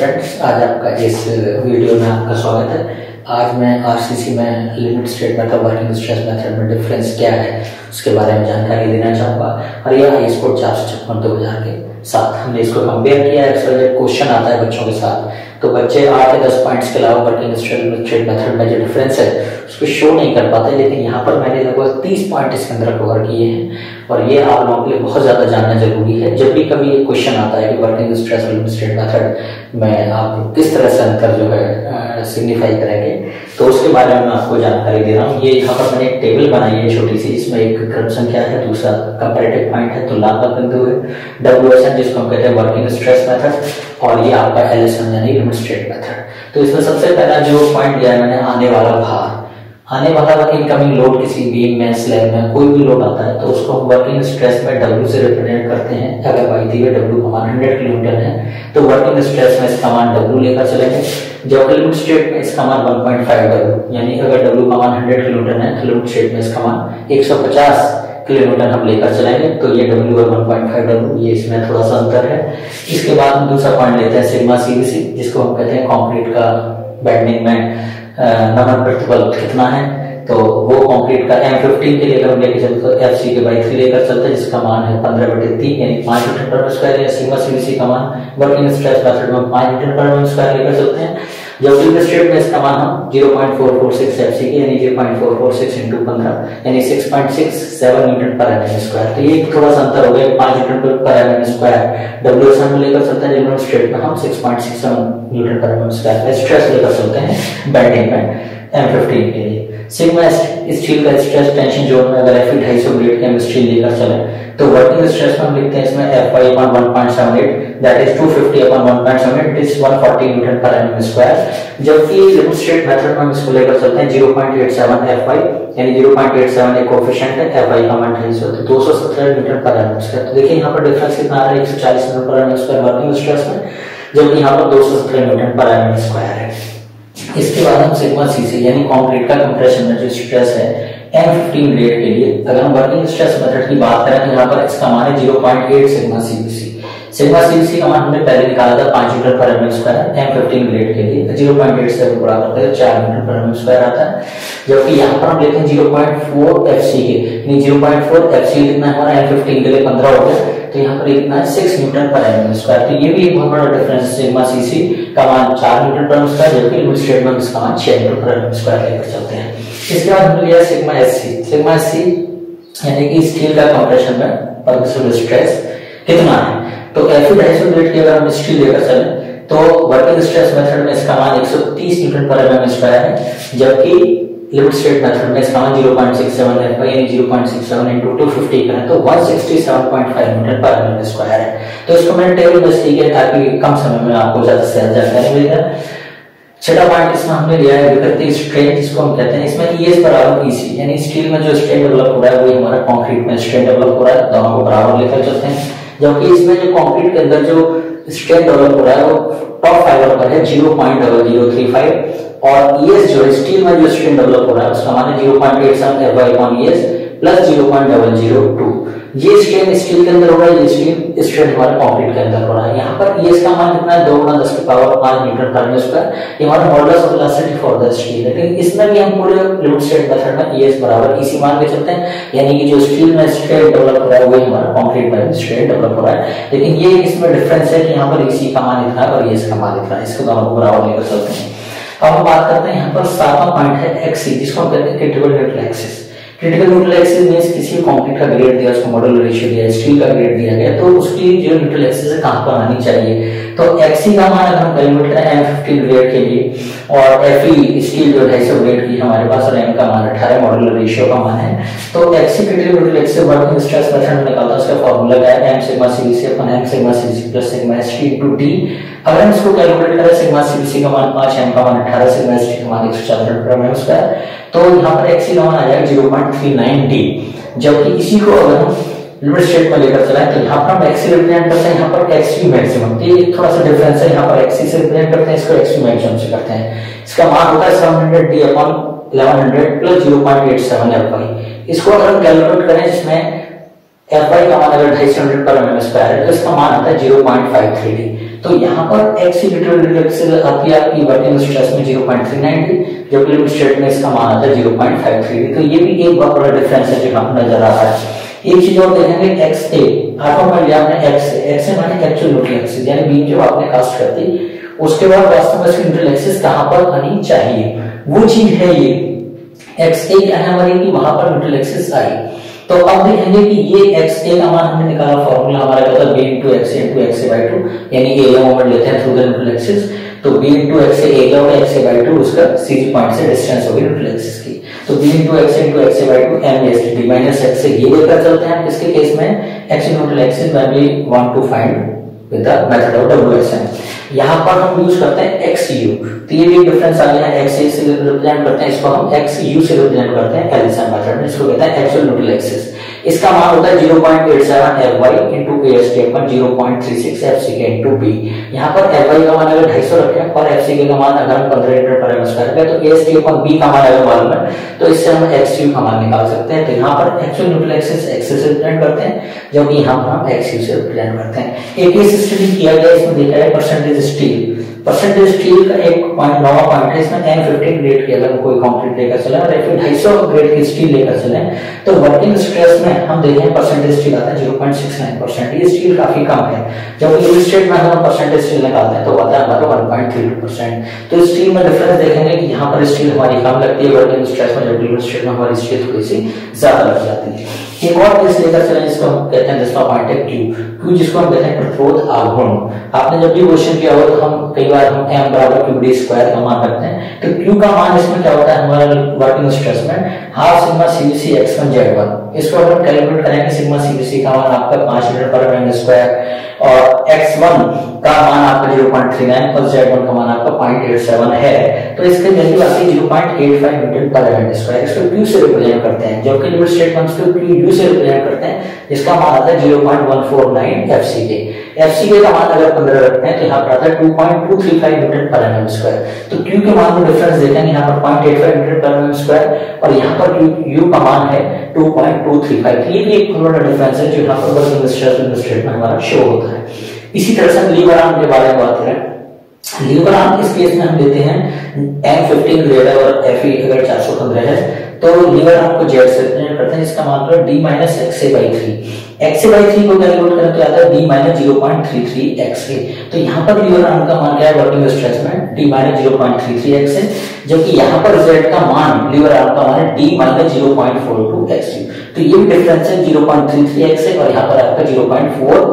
Friends आज आपका इस वीडियो में आपका स्वागत है। आज मैं आरसीसी में limit state method working stress method में डिफरेंस क्या है, उसके बारे में जानकारी देना चाहूँगा। और यह हाई स्पोर्ट चार सौ छप्पन दो हज़ार के साथ हमने इसको कंपेयर किया है क्वेश्चन आता है बच्चों के साथ तो बच्चे आठ या दस पॉइंट्स के अलावा वर्किंग स्ट्रेट मेथड में जो डिफरेंस है, उसको शो नहीं कर पाते, लेकिन यहाँ पर मैंने लगभग तीस पॉइंट इसके अंदर कवर किए हैं। और ये आप लोगों के लिए बहुत ज़्यादा जानना ज़रूरी है। जब भी कभी ये क्वेश्चन आता है कि वर्किंग स्ट्रेस मेथड में आप किस तरह से अंतर जो है सिग्निफाई करेंगे। तो उसके बारे में आपको जानकारी दे रहा हूँ। ये यहाँ पर मैंने एक टेबल बनाई है छोटी सी इसमें एक क्रम संख्या है, दूसरा कंपेरेटिव पॉइंट है तो लाभ बिंदु है। डब्ल्यू एस एन जिसको हम कहते हैं वर्किंग स्ट्रेस मेथड और ये आपका एल एस एन यानी लिमिट स्ट्रेट मेथड तो इसमें सबसे पहला जो पॉइंट दिया है मैंने, आने वाला भार। आने वाला इनकमिंग लोड किसी बीम में स्लैब में, कोई भी लोड आता है तो उसको हम वर्किंग स्ट्रेस में डब्ल्यू से रिप्रेजेंट करते हैं। अगर वाई दी डब्ल्यू का मान हंड्रेड किलोमीटर है तो वर्किंग स्ट्रेस में इसका मान डब्ल्यू लेकर चलेंगे। जब लिमिट स्टेट में इसका मान 1.5 डब्ल्यू यानी अगर डब्ल्यू का मान 100 किलोमीटर है तो लिमिट स्टेट में इसका मान 150 किलोमीटर हम लेकर चलेंगे। तो ये डब्ल्यू और 1.5 डब्ल्यू ये इसमें थोड़ा सा अंतर है। इसके बाद हम दूसरा पॉइंट लेते हैं सिग्मा सीबीसी जिसको हम कहते हैं कॉन्क्रीट का बैंडिंग में। नमन प्रतिबल कितना है तो वो कंक्रीट का एम फिफ्टीन के लिए हम लेके चलते तो एफ़ सी के बाई थ्री लेकर चलते हैं, जिसका मान है पंद्रह बटे तीन, यानी पाँच मीटर पर स्क्वायर या सिग्मा सीबीसी का मान वर्किंग स्ट्रेस में पाँच मीटर पर स्क्वायर लेकर चलते हैं। जब स्टेट में इसका मान हम 0.446 एफसी यानी 0.446 इनटू 15 यानी 6.67 न्यूटन पर एमएम स्क्वायर तो ये थोड़ा सा अंतर हो गया 5 न्यूटन पर एमएम स्क्वायर डब्ल्यूएसएम में लेकर चलते हैं जनरल स्टेट में हम 6.67 न्यूटन पर एमएम स्क्वायर स्ट्रेस लेकर चलते हैं बैंडिंग में M15 के लिए। सिग्मा स्टील का स्ट्रेस टेंशन जोन में अगर एफ़ ढाई सौ ग्रेड का स्टील लेकर चले तो वर्किंग स्ट्रेस हम लिखते हैं इसमें F Y upon one point seven eight that is two fifty upon one point seven eight is one forty newton per M square जबकि लिमिट स्टेट मेथड में हम इसको लेकर चलते हैं. Zero point eight seven F Y यानी zero point eight seven एक coefficient है. वाई का मान ढाई सौ तो दो सौ सत्रह न्यूटन पर एम स्क्वायर तो देखिए यहाँ पर डिफरेंस कितना आ रहा है. एक सौ चालीस न्यूटन पर एम स्क्वायर वर्किंग स्ट्रेस में. जबकि यहाँ पर दो सौ सत्रह न्यूटन पर एम स्क्वायर है. इसके बाद हम सिग्मा सी से, यानी कंक्रीट का कंप्रेशन जो स्ट्रेस है M15 ग्रेड के लिए, अगर हम वर्किंग स्ट्रेस मेथड की बात करें तो यहाँ पर इसका मान है 0.8 सिग्मा सीबीसी सिग्मा सीबीसी का मान हमने पहले निकाला था 5 मीटर पर एमएम स्क्वायर M15 ग्रेड के लिए। 0.8 से गुणा करते हैं 4 मीटर पर एमएम स्क्वायर आता है। जबकि यहाँ पर हम लेते हैं 0.4 एफसी के। यानी 0.4 एफसी कितना हमारा M15 के लिए 15 हो गया। तो यहाँ पर कितना है, six newton per M square. तो ये भी एक बहुत बड़ा डिफरेंस सिग्मा सीसी का मान चार न्यूटन पर एम स्क्वायर, जबकि लिमिट स्टेटमेंट इसका मान छह न्यूटन पर एम स्क्वायर लेकर चलते हैं। इसके बाद हमने लिया सिग्मा एससी सिग्मा एससी यानी कि स्टील का कंप्रेशन में परमिसिबल स्ट्रेस कितना है? तो एफ़ डाइसोलेट की अगर हम स्टील लेकर चले तो वर्किंग स्ट्रेस मेथड में इसका मान 130 न्यूटन पर एम स्क्वायर है, जबकि लिमिट स्टेट मेथड में इसका मान 0.67 है यानी 0.67 इनटू 250 करें तो 167.5 न्यूटन पर मीटर स्क्वायर है। तो इसको मैंने टेबल में इसलिए किया ताकि कम समय में आपको ज़्यादा से ज़्यादा जानकारी मिल जाए। छठा पॉइंट इसमें हमने लिया है विकृति स्ट्रेन जिसको हम कहते हैं। इसमें ईएस बराबर ईसी यानी स्टील में जो स्ट्रेन डेवलप हो रहा है, वही हमारा कंक्रीट में स्ट्रेन डेवलप हो रहा है, दोनों को बराबर लेकर चलते हैं। जबकि इसमें जो कंक्रीट के अंदर जो स्ट्रेंथ डेवलप हो रहा है, वो टॉप फाइबर पर है zero point double zero three five और ईएस जो है स्टील में जो स्ट्रेंथ डेवलप हो रहा है, उसका मान है zero point eight seven F Y upon ES plus zero point double zero two ये स्ट्रेन स्टील के अंदर हो रहा है ये स्ट्रेन स्ट्रेन हमारे कंक्रीट के अंदर हो रहा है यहाँ पर ईएस का मान कितना है? दो गुना दस की पावर पाँच मीटर पर मीटर स्क्वायर ये हमारा modulus of elasticity for the steel लेकिन इसमें भी हम पूरे लिमिट स्टेट मेथड में ईएस बराबर इसी मान के चलते हैं। यानी कि जो स्टील में स्ट्रेन डेवलप हो रहा है, वही हमारा कंक्रीट में स्ट्रेन डेवलप हो रहा है। लेकिन ये इसमें डिफरेंस है कि यहाँ पर इसी का मान इतना है और ईएस का मान इतना है। इसको दोनों को बराबर लेकर चलते हैं। अब हम बात करते हैं, यहाँ पर सातवां पॉइंट है एक्सी जिसको हम कहते हैं critical axis critical neutral axis mean किसी कंक्रीट का ग्रेड दिया, उसको मॉडल रेशियो दिया स्टील का ग्रेड दिया गया तो उसकी जो न्यूट्रल एक्सिस है कहाँ पर आनी चाहिए। तो एक्सी का मान अगर हम कैलकुलेट करें एम फिफ्टीन ग्रेड के लिए। और एफ़ स्टील जो ढाई सौ ग्रेड की हमारे पास, और एम का मान अठारह मॉडल रेशियो का मान है। तो X C critical neutral axis working stress method निकालता है, उसका फार्मूला क्या है? M sigma CBC upon M sigma CBC plus sigma ST into D अगर हम इसको कैलकुलेट करें सिग्मा सीबीसी का मान 5 एम का मान 18 सिग्मा एसटी का मान 104 पर एम स्क्वायर तो यहाँ पर एक्सी का मान आ जाएगा 0.39 डी जबकि इसी को अगर हम लिमिट स्टेट में लेकर चलाएँ तो यहाँ पर हम एक्सी रिप्रेजेंट करते हैं, यहाँ पर एक्सी मैक्सिमम तो ये थोड़ा सा डिफरेंस है, यहाँ पर एक्सी से रिप्रेजेंट करते हैं, इसको एक्सी मैक्सिमम से करते हैं। इसका मान होता है 700 D upon 1100 plus 0.87 F Y इसको अगर हम कैलकुलेट करें, जिसमें एफ़ वाई का मान अगर ढाई सौ यूनिट पर एम एम स्क्वायर है तो इसका मान आता है zero point five three D तो यहाँ पर एक्स आपकी आपकी वर्किंग स्ट्रेस में zero point three nine D जबकि लिमिट स्टेट में इसका मान आता है zero point five three D तो ये भी एक बहुत बड़ा डिफरेंस है जो यहाँ नज़र आ रहा है। एक चीज़ और देखेंगे एक्स ए आपको मान लिया आपने एक्स एक्स ए माने एक्चुअल न्यूट्रल एक्सिस यानी बीम जो आपने कास्ट कर दी उसके बाद वास्तव में इसकी न्यूट्रल एक्सिस कहाँ पर आनी चाहिए? वो चीज़ है ये। एक्स ए है हमारी कि वहाँ पर न्यूट्रल एक्सिस आई। तो अब देखेंगे कि ये x a का मान हमने निकाला फॉर्मूला हमारा क्या था b into x into x by 2 यानी एरिया मोमेंट लेते हैं थ्रू द न्यूट्रल एक्सिस तो b into x एरिया होगा x by 2 उसका सीधी पॉइंट से डिस्टेंस होगी न्यूट्रल एक्सिस की। तो b into x into x by 2 m raised to d minus x से ये लेकर चलते हैं इसके केस में neutral axis when we want to find with the method of WSM यहाँ पर हम यूज़ करते हैं एक्स यू तो ये भी डिफरेंस आ गया एक्स से रिप्रेजेंट करते हैं, इसको हम एक्स यू से रिप्रेजेंट करते हैं एलिसन मेथड में, इसको कहते हैं एक्चुअल न्यूट्रल एक्सिस इसका मान होता है 0.87 fy into AST अपन 0.36 fck into b. यहाँ पर fy का मान अगर 250 रखें और fck का मान अगर हम 15 लीटर पर स्क्वायर रखें तो AST अपन b का मान अगर मालूम है तो इससे हम xu का मान निकाल सकते हैं। तो यहाँ पर एक्चुअल न्यूट्रल एक्सिस x से रिप्रेजेंट करते हैं, जबकि पर हम xu से रिप्रेजेंट करते हैं। एक केस स्टडी किया गया इसमें देखा है परसेंटेज स्टील परसेंटेज स्टील का एक पॉइंट नवा पॉइंट है, इसमें एन फिफ्टीन ग्रेड की अगर कोई कंक्रीट लेकर चले, और फिर ढाई सौ ग्रेड की स्टील लेकर चले तो वर्किंग स्ट्रेस में हम देखें परसेंटेज स्टील आता है zero point six nine percent ये स्टील काफ़ी कम है। जब इलिस्ट्रेट में हम परसेंटेज स्टील निकालते हैं तो आता है हमारा one point three two percent तो स्टील में डिफरेंस देखेंगे कि यहाँ पर स्टील हमारी कम लगती है वर्किंग स्ट्रेस में जबकि इलिस्ट्रेट में हमारी स्टील थोड़ी सी ज़्यादा लग जाती है। एक और केस लेकर चले, जिसको हम कहते हैं दसवा पॉइंट है क्यू क्यू जिसको हम कहते हैं प्रतिरोध आघूर्ण। आपने जब भी क्वेश्चन किया हो तो हम कई बार हम एम बराबर क्यू डी स्क्वायर का मान रखते हैं तो क्यू का मान इसमें क्या होता है? हमारा वर्किंग स्ट्रेस में half sigma CBC X one Z one इसको अगर कैलकुलेट करेंगे सिग्मा सीबीसी का मान आपका पाँच मीटर पर स्क्वायर और एक्स वन का मान आपका zero point three nine plus Z one का मान आपका पॉइंट एट सेवन है। तो इसके वैल्यू आती है zero point eight five newton per M square इसको क्यू से रिप्रेजेंट करते हैं। जबकि लिमिट स्टेटमेंट्स को क्यू यू से रिप्रेजेंट करते हैं, जिसका मान आता है zero point one four nine F C K के का मान अगर पंद्रह रखते हैं तो यहाँ पर आता है two point two three five newton per M square तो क्यू के मान में डिफरेंस देखेंगे यहाँ पर point eight five newton per M square और यहाँ पर यू का मान है two point two three five ये भी एक बड़ा डिफरेंस है जो यहाँ पर वर्किंग स्ट्रेस में हमारा शो होता है इसी तरह से लीवर आर्म के बारे में बात करें। लीवर आर्म इस केस में हम लेते हैं? एम फिफ्टीन ग्रेड और एफ़ अगर चार सौ पंद्रह है। तो लीवर आर्म को जेड से रिप्रेजेंट करते हैं इसका मान लो D minus X A by three को कैलकुलेट करें तो आता है डी माइनस ज़ीरो तो यहाँ पर लीवर आर्म का मान क्या है वर्किंग स्ट्रेस में D minus zero point three three X जबकि यहाँ पर जेड का मान लीवर आर्म का मान है डी माइनस ज़ीरो तो ये डिफरेंस है ज़ीरो पॉइंट थ्री और यहाँ पर आपका ज़ीरो पॉइंट फोर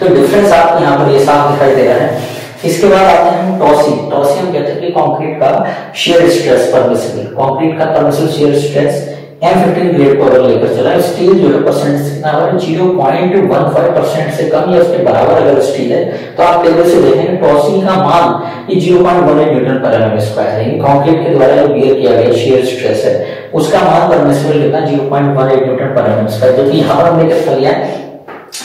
तो डिफरेंस आपको यहाँ पर ये साफ़ दिखाई दे रहा है इसके बाद आते हैं हम टॉसी टॉसी हम कहते हैं कि कंक्रीट का शेयर स्ट्रेस परमिसिबल कंक्रीट का permissible shear stress M15 grade को अगर लेकर चला स्टील जो है परसेंट कितना है? Zero point one five percent से कम या उसके बराबर अगर स्टील है तो आप टेबल से देखेंगे टॉसी का मान ये zero point one eight newton per M square है। कंक्रीट के द्वारा जो बियर किया गया शेयर स्ट्रेस है, उसका मान परमिसिबल कितना? Zero point one eight newton per M square जो कि यहाँ पर हमने क्या लिया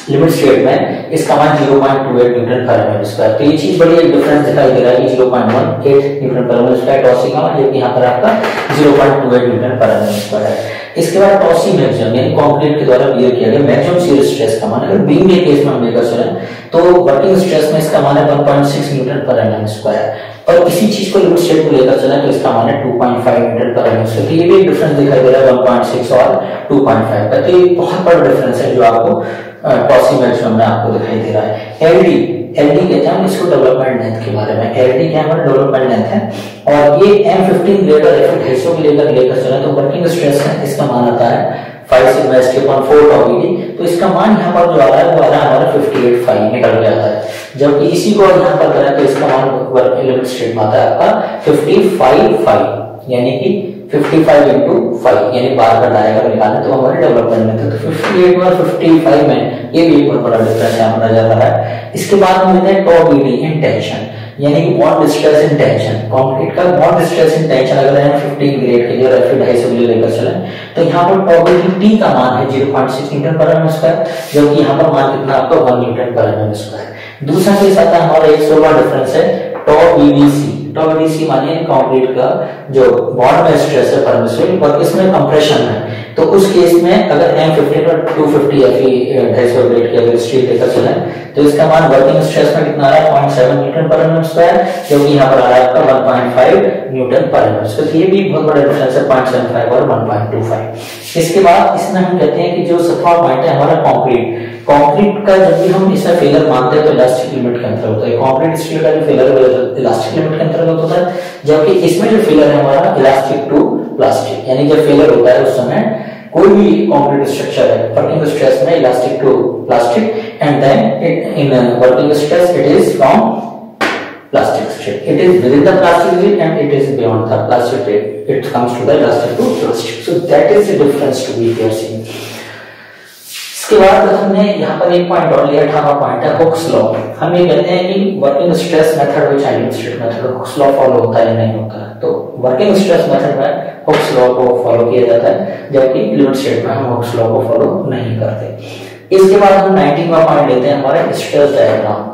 लिमिट स्टेट में इसका मान 0.28 न्यूटन पर एम स्क्वायर तो ये चीज़ बड़ी एक डिफरेंस दिखाई दे रहा है कि 0.18 न्यूटन पर एम स्क्वायर टॉसी का मान जबकि यहाँ पर आपका 0.28 न्यूटन पर एम स्क्वायर है। इसके बाद टॉसी मैक्सिमम यानी कंक्रीट के द्वारा बियर किया गया मैक्सिमम शियर स्ट्रेस का मान। अगर बीम के केस में हम लेकर चले तो वर्किंग स्ट्रेस में इसका मान है 1.6 न्यूटन पर एम स्क्वायर और किसी चीज़ को लिमिट स्टेट को लेकर चले तो इसका मान है 2.5 मीटर पर एम स्क्वायर तो ये भी डिफरेंस दिखाई दे रहा है 1.6 और 2.5 का तो ये बहुत बड़ा डिफरेंस है जो आपको टॉसी मैक्सिमम में आपको दिखाई दे रहा है। एलडी एलडी कहते हैं इसको डेवलपमेंट लेंथ के बारे में एलडी क्या है डेवलपमेंट लेंथ है। और ये एम फिफ्टीन ग्रेटर एफ़ ढाई के लेकर लेकर चले तो वर्किंग स्ट्रेस है, इसका मान आता है फाइव सिग्मा एस के अपॉन फोर टॉबी तो इसका मान यहाँ पर जो आ रहा है, वो आ रहा है हमारा फिफ्टी एट फाइव निकल के है। जबकि इसी को यहाँ पर करें तो इसका मान वर्क लिमिट स्टेट में आता है आपका फिफ्टी फाइव फाइव यानी कि 55 इंटू फाइव यानी बार का डायग्राम निकालना तो हमारे डेवलपमेंट में तो 58 और 55 में ये भी एक बड़ा डिफरेंस यहाँ पर नज़र आ रहा है। इसके बाद हम लेते हैं टॉप बीडी इन टेंशन यानी कि bond stress in tension concrete का बॉन्ड स्ट्रेस इन टेंशन अगर हम 15 ग्रेड के लिए एफ़ ढाई सौ लेकर चले तो यहाँ पर टॉप बीडी टी का मान है 0.6 न्यूटन पर एम स्क्वायर जबकि यहाँ पर मान कितना आपका 1 न्यूटन पर एम स्क्वायर दूसरा केस आता है हमारा एक सोलह डिफरेंस है टॉप टॉप मानिए का जो में स्ट्रेस है और इसमें कंप्रेशन है। तो उस केस में अगर एम फिफ्टीन और टू फिफ्टी फिर ढाई सौ ग्रेड की अगर स्टील लेकर चले तो इसका मान वर्किंग स्ट्रेस में कितना आ रहा है? Point seven newton per square यहाँ पर आ रहा है आपका वन पॉइंट फाइव न्यूटन पर ये भी बहुत डिफरेंस है पॉइंट सेवन फाइव और वन पॉइंट टू फाइव इसके बाद इसमें हम कहते हैं कि जो पॉइंट है, हमारा कॉन्क्रीट कंक्रीट का जब भी हम इसमें फेलर मानते हैं तो इलास्टिक लिमिट के अंतर्गत होता है। कंक्रीट स्टील का जो फेलर इलास्टिक लिमिट के अंतर्गत होता है, जबकि इसमें जो फेलर है हमारा इलास्टिक टू प्लास्टिक यानी जब फेलर होता है उस समय कोई भी कंक्रीट स्ट्रक्चर है वर्किंग स्ट्रेस में elastic to plastic and then in working stress it is from plastic strip it is within the plastic strip and it is beyond the plastic strip it comes to the elastic to plastic so that is the difference to be here seen इसके बाद हमने यहाँ पर एक point और लिया अठारह point है हुक्स लॉ हम ये कहते हैं कि working stress method which I state method Hooke's law follow होता है नहीं होता है। तो वर्किंग स्ट्रेस मेथड में हुक्स लॉ को फॉलो किया जाता है, जबकि लिमिट स्टेट में हम हुक्स लॉ को फॉलो नहीं करते। इसके बाद हम 19 का पॉइंट लेते हैं, हमारे स्ट्रेस डायग्राम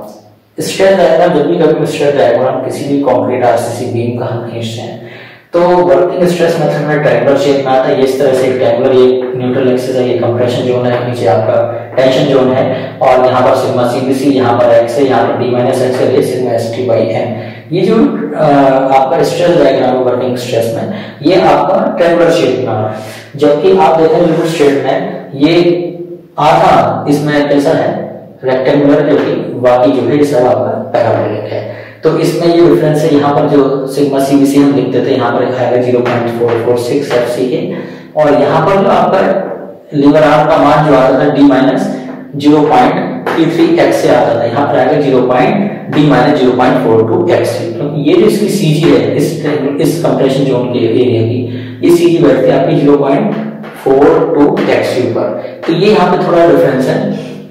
स्ट्रेस डायग्राम जब भी कभी स्ट्रेस डायग्राम किसी भी कंक्रीट आरसीसी बीम का हम खींचते हैं तो वर्किंग स्ट्रेस मेथड में ट्रायंगल शेप में आता है, इस तरह से एक ट्रायंगुलर ये न्यूट्रल एक्सिस है, ये कंप्रेशन जोन है, नीचे आपका टेंशन जोन है, और यहाँ पर सिग्मा सीबीसी यहाँ पर एक्स है, यहाँ पर डी माइनस एक्स है, ये sigma S T by M ये जो आपका स्ट्रेस डायग्राम है वर्किंग स्ट्रेस में, ये आपका ट्रायंगुलर शेप में है। जबकि आप देखें लिक्विड स्टेट में, ये आधा इसमें कैसा है? रेक्टेंगुलर जो कि बाकी जो है सब आपका पैराबोलिक है। तो इसमें ये डिफरेंस है, यहाँ पर जो सिग्मा सीबीसी हम लिखते थे, यहाँ पर आएगा zero point four four six F C K और यहाँ पर जो आपका लिवर आर्म का मान जो आता था D minus zero point three three X से आता था, यहाँ पर आएगा zero point D minus zero point four two X क्योंकि ये जो इसकी सीजी है, इस इस कंप्रेशन जोन के एरिया की ये सीजी बैठती है आपकी zero point four two X पर तो ये यहाँ पे थोड़ा डिफरेंस है।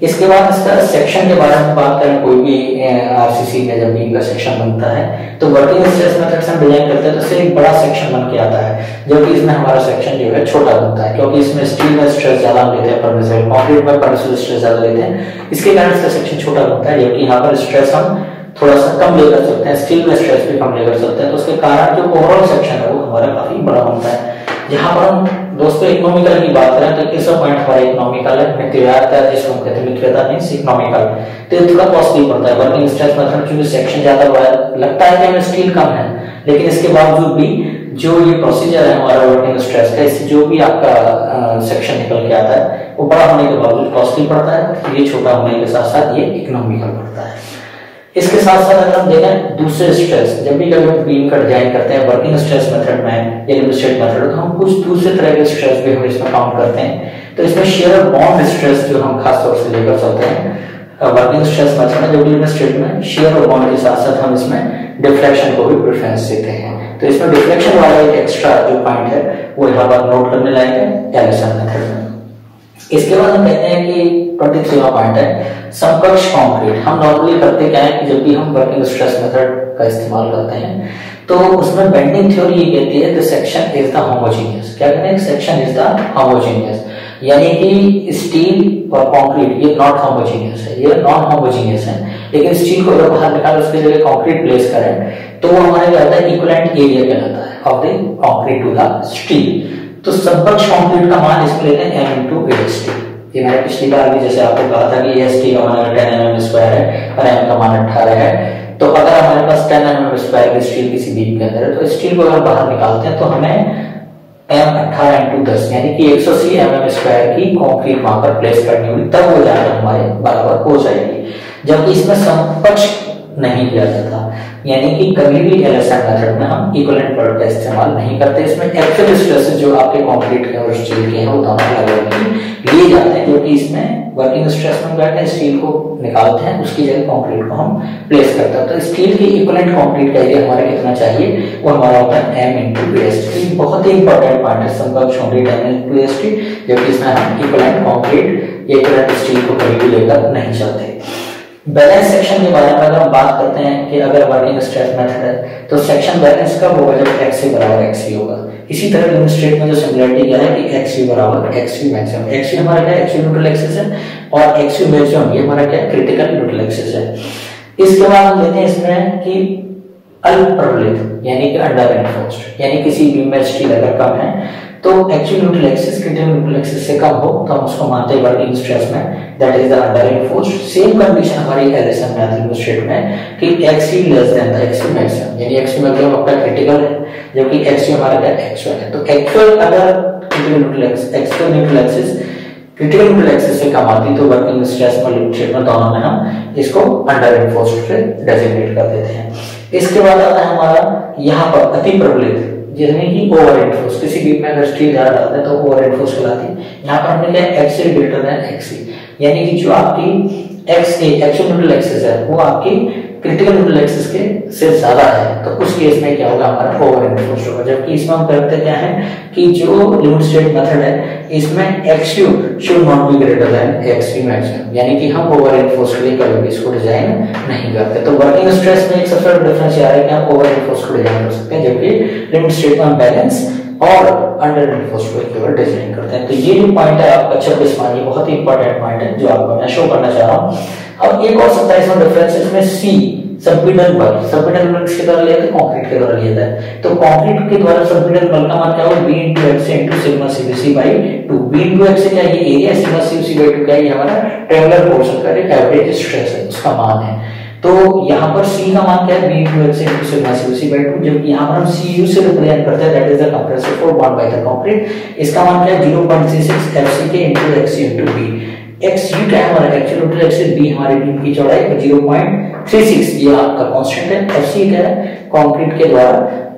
इसके बाद इसका सेक्शन के बारे में बात करें, कोई भी आरसीसी में जब बीम का सेक्शन बनता है तो वर्किंग स्ट्रेस मेथड से हम डिज़ाइन करते हैं तो इससे एक बड़ा सेक्शन बन के आता है जबकि इसमें हमारा सेक्शन जो है छोटा बनता है, क्योंकि इसमें स्टील में स्ट्रेस ज़्यादा लेते हैं परमिसिबल कंक्रीट में परमिसिबल स्ट्रेस ज़्यादा लेते हैं। इसके कारण इसका सेक्शन छोटा बनता है, जबकि यहाँ पर स्ट्रेस हम थोड़ा सा कम लेकर सकते हैं स्टील में स्ट्रेस भी कम लेकर सकते हैं तो उसके कारण जो ओवरऑल सेक्शन है, वो हमारा काफ़ी बड़ा बनता है। जहाँ पर हम दोस्तों इकोनॉमिकल की बात करें तो किस पॉइंट हमारा इकोनॉमिकल है? मित्रता जिसको हम कहते हैं मित्रता मींस इकोनॉमिकल तो थोड़ा कॉस्टली पड़ता है। वर्किंग स्ट्रेस मेथड क्योंकि सेक्शन ज़्यादा लगता है कि हमें स्टील कम है। लेकिन इसके बावजूद भी जो ये प्रोसीजर है हमारा वर्किंग स्ट्रेस का, इससे जो भी आपका सेक्शन निकल के आता है, वो बड़ा होने के बावजूद कॉस्टली पड़ता है। ये छोटा होने के साथ साथ ये इकोनॉमिकल पड़ता है। इसके साथ साथ अगर हम देखें, दूसरे स्ट्रेस जब भी कभी हम बीम का डिज़ाइन करते हैं वर्किंग स्ट्रेस मेथड में या लिमिटेड मेथड तो हम कुछ दूसरे तरह के स्ट्रेस भी हम इसमें काउंट करते हैं। तो इसमें शेयर बॉन्ड स्ट्रेस जो हम खास तौर से लेकर चलते हैं वर्किंग स्ट्रेस मेथड में, जो भी लिमिटेड में शेयर और बॉन्ड के साथ साथ हम इसमें डिफ्लेक्शन को भी प्रेफरेंस देते हैं। तो इसमें डिफ्लेक्शन वाला एक एक्स्ट्रा जो पॉइंट है, वो यहाँ पर नोट करने है एलिसन मेथड में। इसके बाद हम कहते हैं कि ट्वेंटी थ्री पॉइंट है। समकक्ष कंक्रीट हम नॉर्मली करते क्या है कि जब भी हम वर्किंग स्ट्रेस मेथड का इस्तेमाल करते हैं तो उसमें बेंडिंग थ्योरी ये कहती है the section is the homogeneous क्या कहते हैं? सेक्शन इज़ द होमोजेनियस यानी कि स्टील और कंक्रीट ये नॉट होमोजेनियस है। ये नॉन होमोजेनियस है। लेकिन स्टील को अगर बाहर निकाल, उसके जगह कंक्रीट प्लेस करें तो वो हमारे क्या होता है? इक्वलेंट एरिया कहलाता है। Of the concrete to the steel तो समकक्ष कंक्रीट का मान इसको लेते हैं एम इंटू एस ये मैंने पिछली बार भी जैसे आपको कहा था कि एस टी का मान टेन एम एम स्क्वायर है और एम का मान अठारह है तो अगर हमारे पास ten M M square steel किसी बीम के अंदर है तो स्टील को अगर बाहर निकालते हैं तो हमें एम अठारह इंटू दस, यानी कि एक सौ अस्सी एम एम स्क्वायर की कॉन्क्रीट वहाँ पर प्लेस करनी होगी, तब वो जाकर हमारे बराबर हो जाएगी। जबकि इसमें समकक्ष नहीं किया जाता। यानी कि कभी भी एलएसएम मेथड में हम इक्विवेलेंट प्रोडक्ट का इस्तेमाल नहीं करते। इसमें एक्चुअल स्ट्रेसेस जो आपके कंक्रीट के और स्टील के हैं, वो दोनों अलग अलग लिए जाते हैं, क्योंकि इसमें वर्किंग स्ट्रेस में क्या है स्टील को निकालते हैं, उसकी जगह कंक्रीट को हम प्लेस करते हैं। तो स्टील की इक्विवेलेंट कंक्रीट का एरिया हमारा कितना चाहिए? वो हमारा होता है M into P S T बहुत ही इंपॉर्टेंट पॉइंट है समकक्ष concrete M into S T जबकि इसमें हम इक्विवेलेंट कंक्रीट इक्विवेलेंट स्टील को कभी भी लेकर नहीं चलते। बैलेंस सेक्शन के बारे में अगर हम बात करते हैं कि अगर वर्किंग स्ट्रेस मेथड है तो सेक्शन बैलेंस कब होगा जब एक्स सी बराबर एक्स सी होगा? इसी तरह लिमिट स्टेट में जो सिमिलरिटी क्या है कि एक्स सी बराबर X C maximum X C हमारा क्या है? एक्स न्यूट्रल एक्सिस है और एक्स सी मैक्सिमम ये हमारा क्या है? क्रिटिकल न्यूट्रल एक्सिस है। इसके बाद हम लेते हैं इसमें कि अल्प प्रबलित यानी कि अंडर एनफोर्स्ड यानी किसी बीम में स्टील अगर कम है तो actual neutral axis critical neutral axis से कम हो तो हम उसको मानते हैं वर्किंग स्ट्रेस में. That is the underlying force same condition हमारी एलएसएम में है स्टेट में, कि X less than the X maximum यानी एक्स मैक्सिमम आपका क्रिटिकल है, जबकि एक्स हमारा क्या एक्चुअल है. तो एक्चुअल अगर critical neutral axis actual neutral axis critical neutral axis से कम आती तो वर्किंग स्ट्रेस और लिमिट स्टेट में दोनों में हम इसको अंडर इन्फोर्स्ड से डेजिग्नेट कर देते हैं. इसके बाद आता है हमारा यहाँ पर अति प्रबलित जिसमें कि ओवर इन्फोर्स किसी बीप में अगर स्टील ज़्यादा डालते हैं तो ओवर इन्फोर्स कहलाती है। यहाँ पर हमने लिया एक्स ग्रेटर देन एक्स यानी कि जो आपकी एक्स ए एक्सोमेंटल एक्सेस है, वो आपकी क्रिटिकल न्यूट्रल के से ज़्यादा है तो उस केस में क्या होगा हमारा ओवर इन्फ्लुएंस होगा। जबकि इसमें हम करते क्या है कि जो लिमिट स्टेट मेथड है, इसमें X U should not be greater than X U maximum यानी कि हम ओवर इन्फोर्स के लिए कभी भी इसको डिज़ाइन नहीं करते। तो वर्किंग स्ट्रेस में एक सबसे बड़ा डिफरेंस यह है कि हम ओवर इन्फोर्स को डिज़ाइन कर सकते हैं, जबकि लिमिट स्टेट में बैलेंस और अंडर केवल डिज़ाइन करते हैं। तो ये जो पॉइंट है आपका छब्बीस ये बहुत ही इंपॉर्टेंट पॉइंट है जो आपको मैं शो करना चाह रहा हूँ। अब एक और है डिफरेंस इसमें सी संपीड़न बल संपीड़न बल किसके द्वारा लिया है कंक्रीट के द्वारा लिया है तो कंक्रीट के द्वारा संपीड़न बल का मान क्या होगा? B into x into sigma cbc by 2 b into x क्या ये एरिया सिग्मा cbc by 2 क्या ये हमारा ट्रायंगुलर पोर्शन का एवरेज स्ट्रेस है, उसका मान है। तो यहाँ पर c का मान क्या है? B x into sigma cbc by 2 जबकि यहाँ पर हम cu से रिप्रेजेंट करते हैं that is the compressive force bond by the concrete इसका मान क्या है? 0.36 fck into x into b. X U क्या है? हमारा एक्चुअल टोटल एक्सिस बी हमारे बीम की चौड़ाई 0.36 ये आपका कांस्टेंट है। सी क्या है? कंक्रीट के द्वारा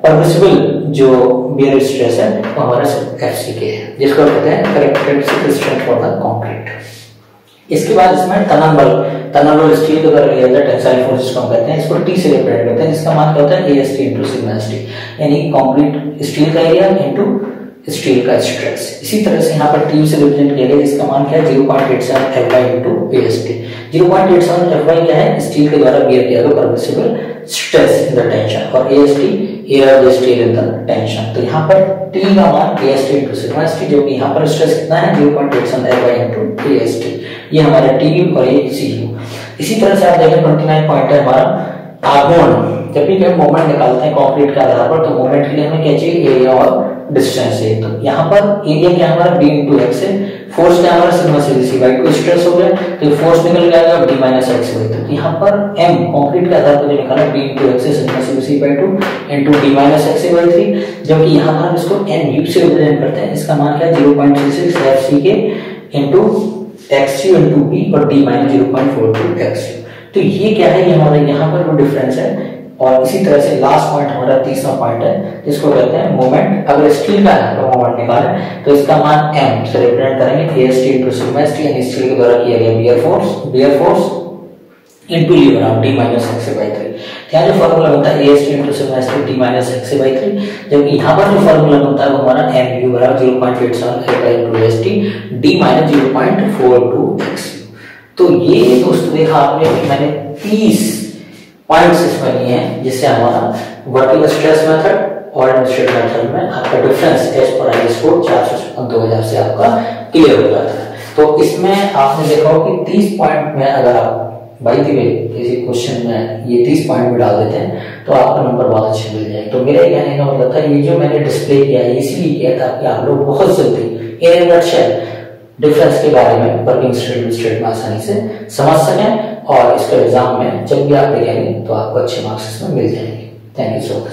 परमिसिबल जो बियर स्ट्रेस है, वो हमारा सी के है। जिसको कहते हैं corrected strength for the concrete इसके बाद इसमें तनन बल तनन बल स्टील के द्वारा लिया जाता है टेंसाइल फोर्स जिसको हम कहते हैं, इसको टी से रिप्रेजेंट करते हैं, जिसका मान क्या होता है A S T into sigma S T यानी कंक्रीट स्टील का एरिया इनटू स्टील का स्ट्रेस इसी तरह से यहाँ पर टी से रिप्रेजेंट किया गया इसका मान क्या है? Zero point eight seven F Y into A S T zero point eight seven F Y क्या है? स्टील के द्वारा बियर किया गया permissible stress in the tension और A S T area of the steel in the tension तो यहाँ पर टी का मान A S T into sigma S T जो कि यहाँ पर स्ट्रेस कितना है? Zero point eight seven F Y into A S T ये हमारा टी यू और ये सी यू इसी तरह से आप देखें ट्वेंटी नाइन पॉइंट है हमारा आगोन जब भी हम मोमेंट निकालते हैं कॉन्क्रीट के आधार पर तो मोमेंट के लिए हमें क्या चाहिए? एरिया और डिस्टेंस है तो यहाँ पर एरिया क्या हमारा? B into x है। फोर्स क्या हमारा? सिग्मा से c बाई टू स्ट्रेस हो गया। तो फोर्स निकल गया b माइनस x बाई तो यहाँ पर m कंक्रीट के आधार पर जो निकाला, b into x है सिग्मा से c by two into d minus x by three जबकि यहाँ पर हम इसको n u से रिप्रेजेंट करते हैं। इसका मान क्या है? Zero point three six F C K into X U into B और D minus zero point four two X U तो ये क्या है? ये हमारा यहाँ पर वो डिफरेंस है और इसी तरह से लास्ट पॉइंट हमारा तीसरा पॉइंट है, जिसको कहते हैं मोमेंट अगर स्टील का है तो मोमेंट निकालें तो इसका मान एम से रिप्रेजेंट करेंगे A steel to sigma steel steel के द्वारा किया गया bear force bear force into lever of d minus x by 3 यहाँ जो फार्मूला बनता है? A steel to sigma steel d minus x by 3 जबकि यहाँ पर जो फार्मूला बनता है, वो हमारा m u बराबर 0.87 a by 2 s t d minus 0.42 x. तो ये दोस्तों देखा आपने कि मैंने 30 पॉइंट्स इसमें लिए हैं, जिससे हमारा वर्किंग स्ट्रेस मेथड और एडमिनिस्ट्रेटिव मेथड में आपका डिफरेंस एज पर आई कोड चार सौ छप्पन दो हज़ार से आपका क्लियर हो जाता है। तो इसमें आपने देखा हो कि तीस पॉइंट में अगर आप बाई दी किसी क्वेश्चन में ये तीस पॉइंट में डाल देते हैं तो आपका नंबर बहुत अच्छे मिल जाए तो मेरा कहने का मतलब था, ये जो मैंने डिस्प्ले किया है इसलिए किया था कि आप लोग बहुत जल्दी इन डिफरेंस के बारे में वर्किंग स्टेट स्टेट में आसानी से समझ सकें और इसके एग्ज़ाम में जब भी आप देखेंगे तो आपको अच्छे मार्क्स इसमें मिल जाएँगे। Thank you so much